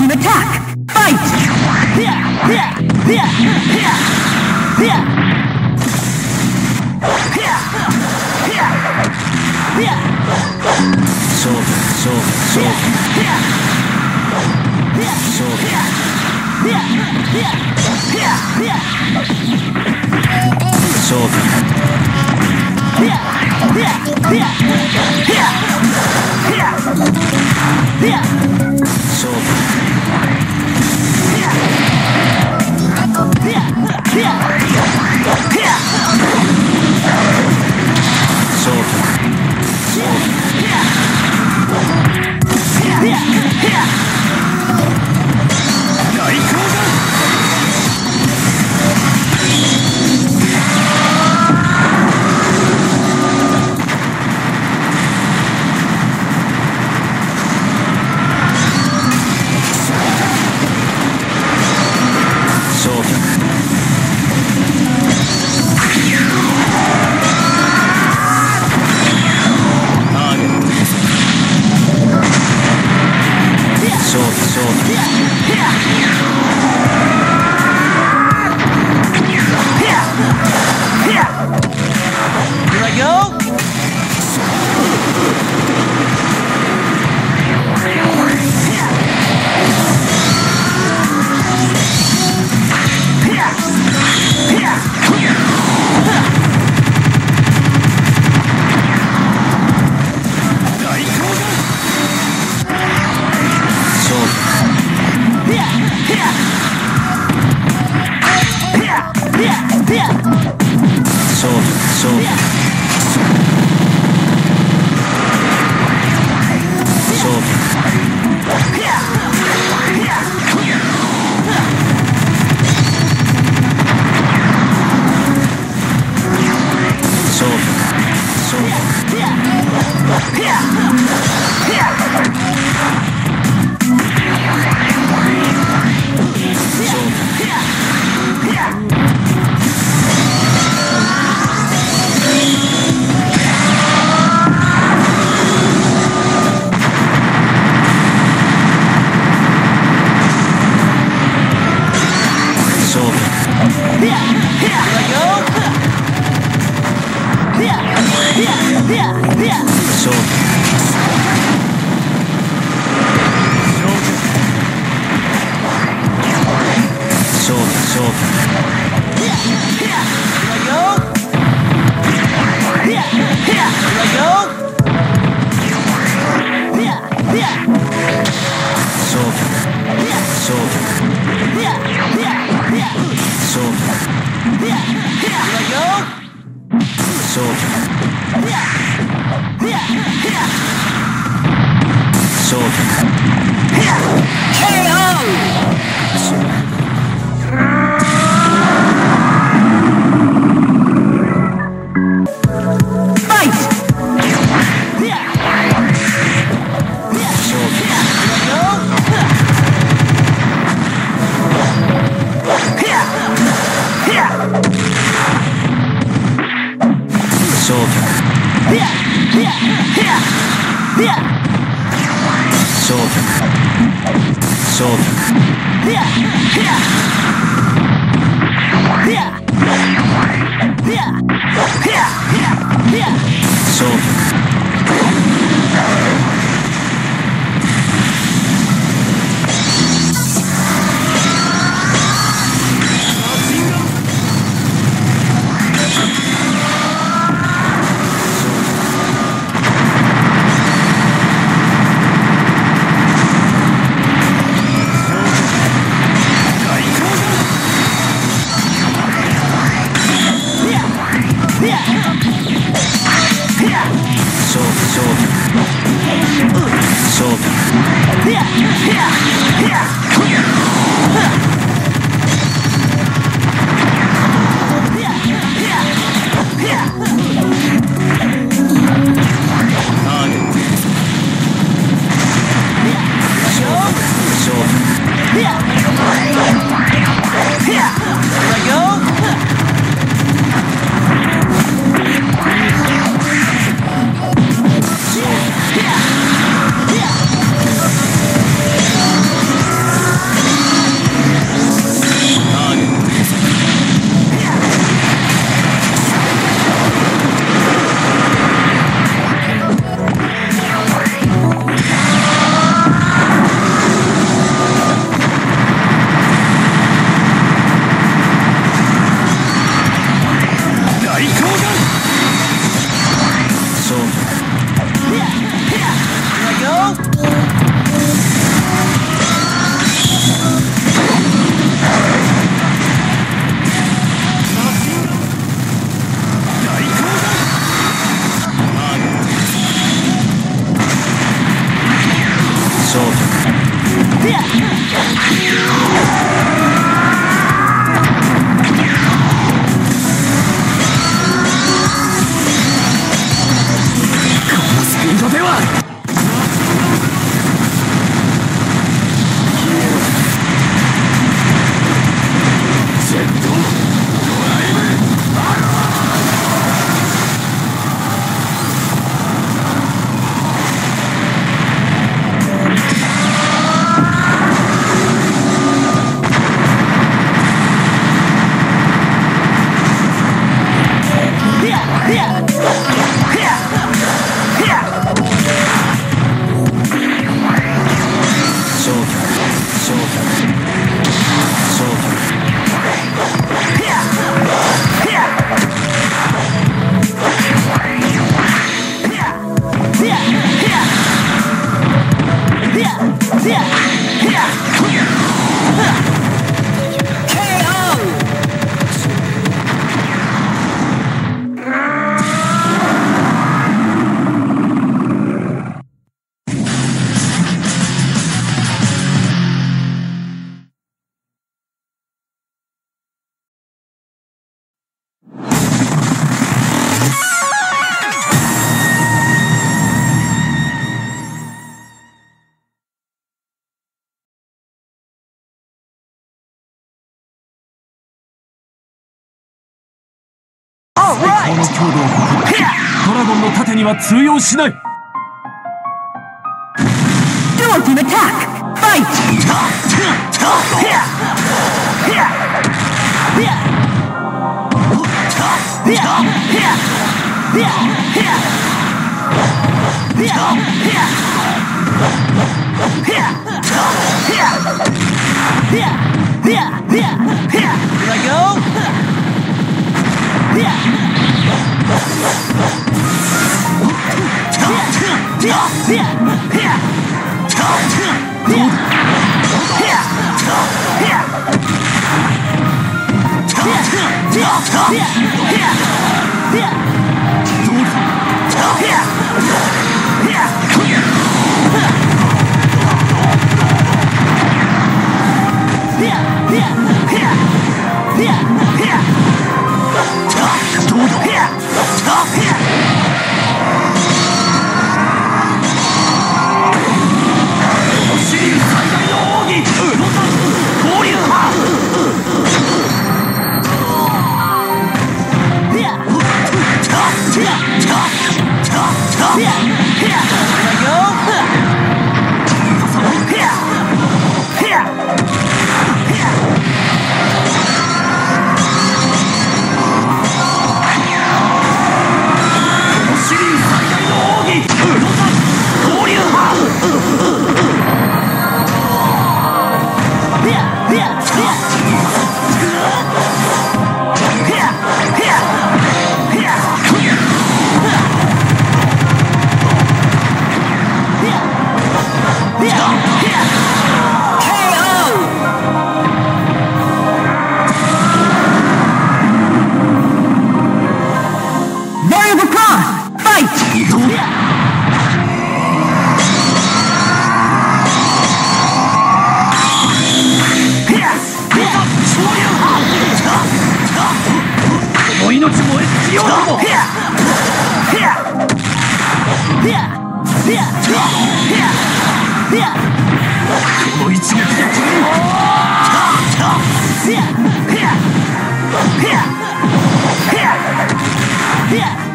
Team attack! Fight! Soldier, soldier, soldier. Soldier. Soldier. Soldier. 消却焼却焼却焼却勝負。勝負。には通用しない。变变变变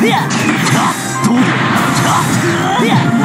变。御茶毒变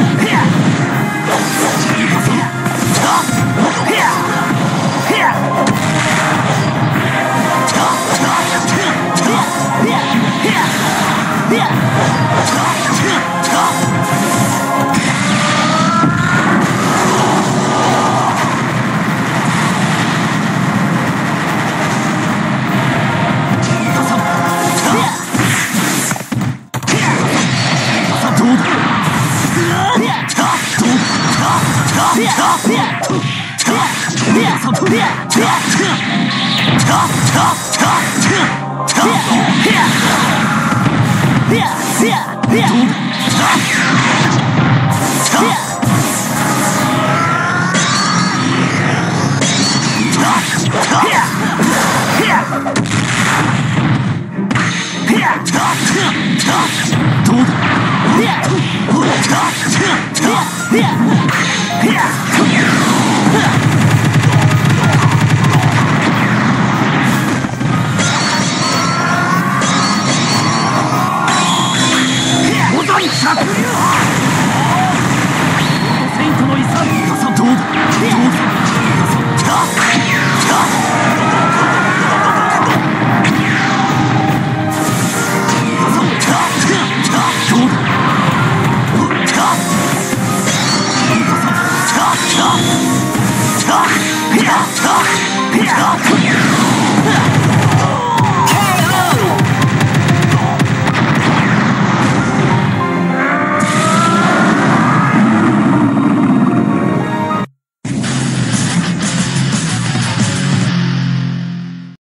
Yeah! Yeah. Talk. Yeah. Talk.